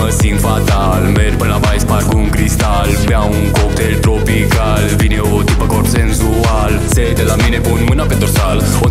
mă simt fatal. Merg până la bai, sparg un cristal. Beau un cocktail tropical. Vine o tipă corp senzual. Se de la mine, pun mâna pe dorsal. O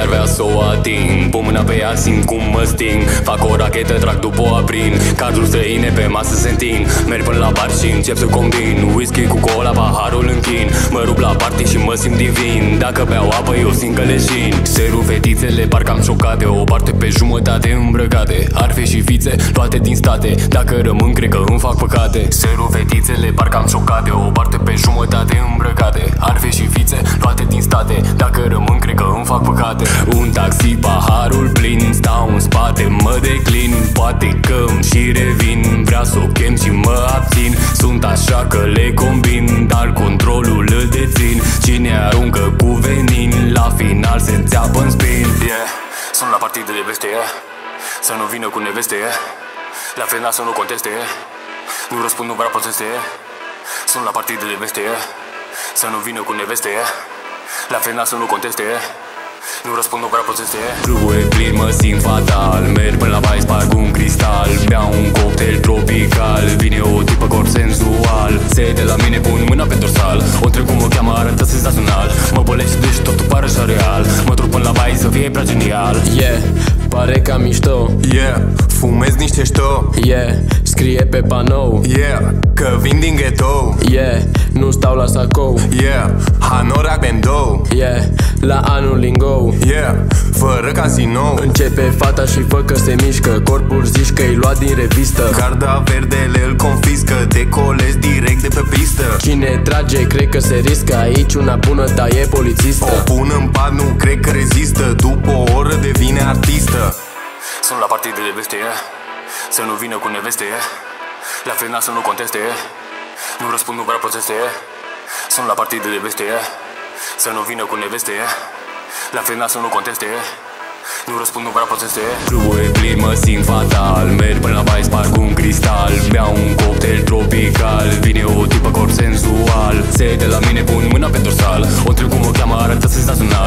ar vrea să o ating. Pun mâna pe ea, simt cum mă sting. Fac o rachetă, trag după o aprind. Cadrul străine pe masă se întind. Merg până la bar și încep să combin. Whisky cu cola, paharul închin Mă rup la party și mă simt divin. Dacă beau apă, eu simt că leșin Seru fetițele, parcă am șocate O parte pe jumătate îmbrăcate. Arfe și fițe, toate din state. Dacă rămân, cred că îmi fac păcate. Seru fetițele, parcă am șocate O parte pe jumătate îmbrăcate. Arfe și fițe, toate din state. Dacă rămân, cred că îmi fac păcate. Un taxi, paharul plin Stau în spate, mă declin. Poate că îmi și revin. Vreau să o chem și mă abțin. Sunt așa că le combin yeah. Sunt la partide de veste yeah. Să nu vină cu neveste yeah. La final să nu conteste yeah. Nu răspund, nu vreau proteste yeah. Sunt la partide de veste yeah. Să nu vină cu neveste yeah. La final să nu conteste yeah. Nu răspund, nu vreau proteste Clubul e plin, mă simt fatal Merg până la bai, sparg un cristal Beau un cocktail tropical Vine o tipă corp senzual Se de la mine, pun mâna pe dorsal O întreb cum o cheamă, arată senzațional. Mă bolește, deci totul pare așa real. Mă tur până la bai să fie prea genial Yeah, pare ca mișto. Yeah, fumez niște șto. Yeah, scrie pe panou. Yeah, că vin din ghetto Yeah, nu stau la sacou. Yeah, hanorac bendo Yeah, la anul lingo Yeah, fără casino Începe fata și fă că se mișcă. Corpul zici că-i luat din revistă. Carda verdele îl confiscă. Decolezi direct de pe pistă Cine trage, cred că se riscă Aici una bună, dar e polițistă O pun în pat, nu cred că rezistă După o oră devine artistă Sunt la partide de veste yeah. Să nu vină cu neveste yeah. La final să nu conteste yeah. Nu răspund, nu vreau proteste yeah. Sunt la partide de veste yeah. Să nu vină cu neveste yeah. La final să nu conteste yeah. Nu răspund, nu vreau proteste Clubul e plin, mă simt fatal Merg până la bai, sparg un cristal Beau un cocktail tropical Vine o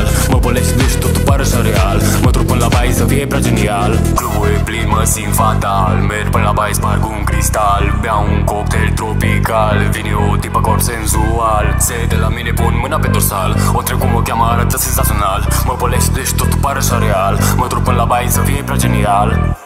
senzațional Mă bolește, deci totul pare așa real. Mă trup până la bai să fie prea genial. Clubul e plin, mă simt fatal. Merg până la bai, sparg un cristal. Beau un cocktail tropical. Vine o tipă corp senzual Se de la mine, pun mâna pe dorsal. O întreb cum o cheamă, arată senzațional. Mă bolește, deci totul pare așa real. Mă trup până la bai să fie prea genial